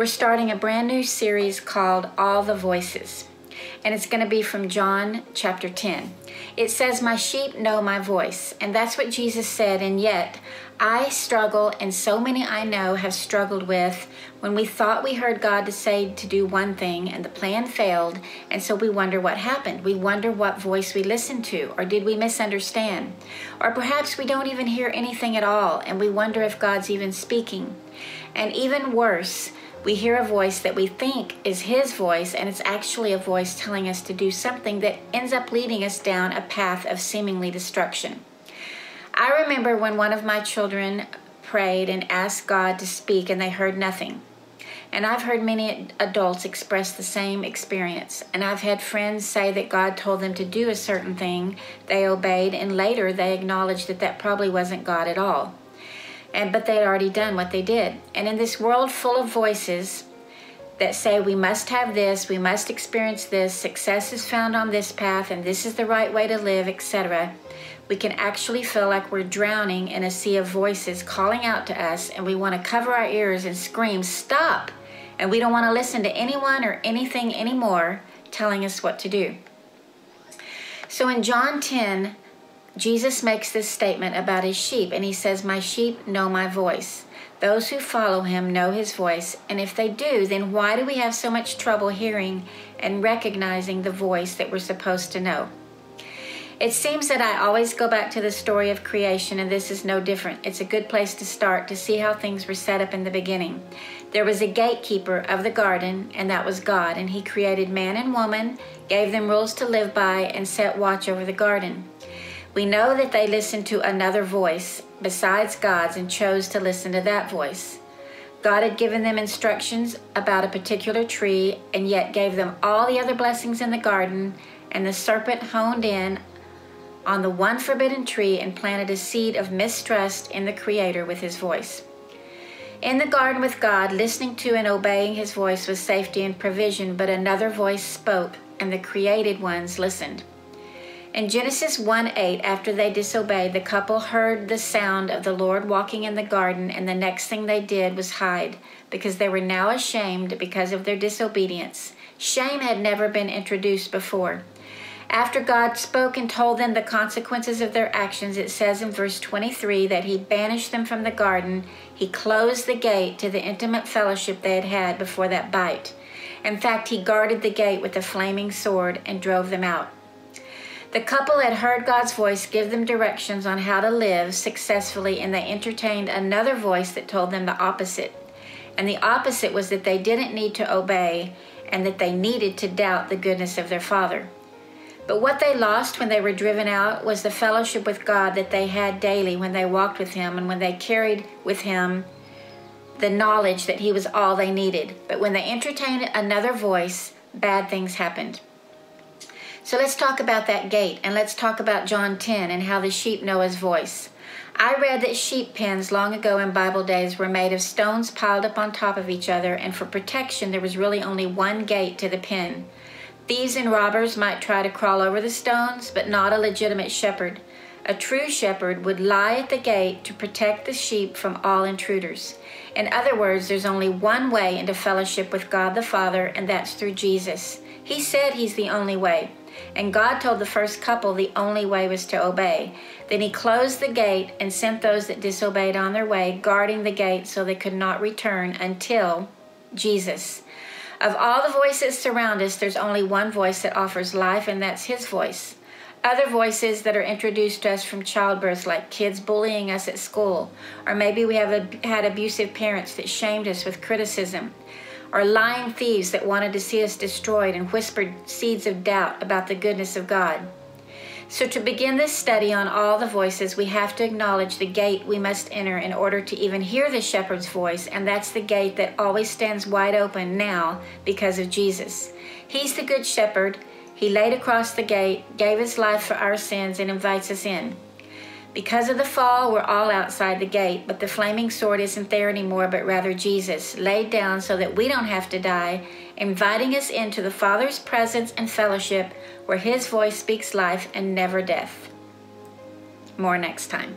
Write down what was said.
We're starting a brand new series called All the Voices, and it's going to be from John chapter 10. It says, My sheep know my voice, and that's what Jesus said, and yet I struggle, and so many I know have struggled with when we thought we heard God to say to do one thing and the plan failed, and so we wonder what happened. We wonder what voice we listened to, or did we misunderstand? Or perhaps we don't even hear anything at all, and we wonder if God's even speaking. And even worse, we hear a voice that we think is His voice, and it's actually a voice telling us to do something that ends up leading us down a path of seemingly destruction. I remember when one of my children prayed and asked God to speak, and they heard nothing. And I've heard many adults express the same experience. And I've had friends say that God told them to do a certain thing, they obeyed, and later they acknowledged that that probably wasn't God at all. And but they had already done what they did. And in this world full of voices that say we must have this, we must experience this, success is found on this path, and this is the right way to live, etc we can actually feel like we're drowning in a sea of voices calling out to us, and we want to cover our ears and scream, Stop! And we don't want to listen to anyone or anything anymore telling us what to do. So in John 10, Jesus makes this statement about his sheep, and he says, My sheep know my voice. Those who follow him know his voice, and if they do, then why do we have so much trouble hearing and recognizing the voice that we're supposed to know? It seems that I always go back to the story of creation, and this is no different. It's a good place to start to see how things were set up in the beginning. There was a gatekeeper of the garden, and that was God, and He created man and woman, gave them rules to live by, and set watch over the garden. We know that they listened to another voice besides God's and chose to listen to that voice. God had given them instructions about a particular tree and yet gave them all the other blessings in the garden, and the serpent honed in on the one forbidden tree and planted a seed of mistrust in the Creator with his voice. In the garden with God, listening to and obeying his voice was safety and provision, but another voice spoke, and the created ones listened. In Genesis 1 8, after they disobeyed, the couple heard the sound of the Lord walking in the garden, and the next thing they did was hide, because they were now ashamed because of their disobedience. Shame had never been introduced before. After God spoke and told them the consequences of their actions, it says in verse 23 that He banished them from the garden. He closed the gate to the intimate fellowship they had had before that bite. In fact, He guarded the gate with a flaming sword and drove them out. The couple had heard God's voice give them directions on how to live successfully, and they entertained another voice that told them the opposite. And the opposite was that they didn't need to obey and that they needed to doubt the goodness of their Father. But what they lost when they were driven out was the fellowship with God that they had daily when they walked with Him and when they carried with Him the knowledge that He was all they needed. But when they entertained another voice, bad things happened. So let's talk about that gate and let's talk about John 10 and how the sheep know His voice. I read that sheep pens long ago in Bible days were made of stones piled up on top of each other, and for protection, there was really only one gate to the pen. Thieves and robbers might try to crawl over the stones, but not a legitimate shepherd. A true shepherd would lie at the gate to protect the sheep from all intruders. In other words, there's only one way into fellowship with God the Father, and that's through Jesus. He said He's the only way. And God told the first couple the only way was to obey. Then He closed the gate and sent those that disobeyed on their way, guarding the gate so they could not return until Jesus. Of all the voices surround us, there's only one voice that offers life, and that's His voice. Other voices that are introduced to us from childbirth, like kids bullying us at school, or maybe we have had abusive parents that shamed us with criticism, or lying thieves that wanted to see us destroyed and whispered seeds of doubt about the goodness of God. So, to begin this study on all the voices, we have to acknowledge the gate we must enter in order to even hear the shepherd's voice, and that's the gate that always stands wide open now because of Jesus. He's the good shepherd. He laid across the gate, gave his life for our sins, and invites us in. Because of the fall, we're all outside the gate, but the flaming sword isn't there anymore, but rather Jesus, laid down so that we don't have to die, inviting us into the Father's presence and fellowship where His voice speaks life and never death. More next time.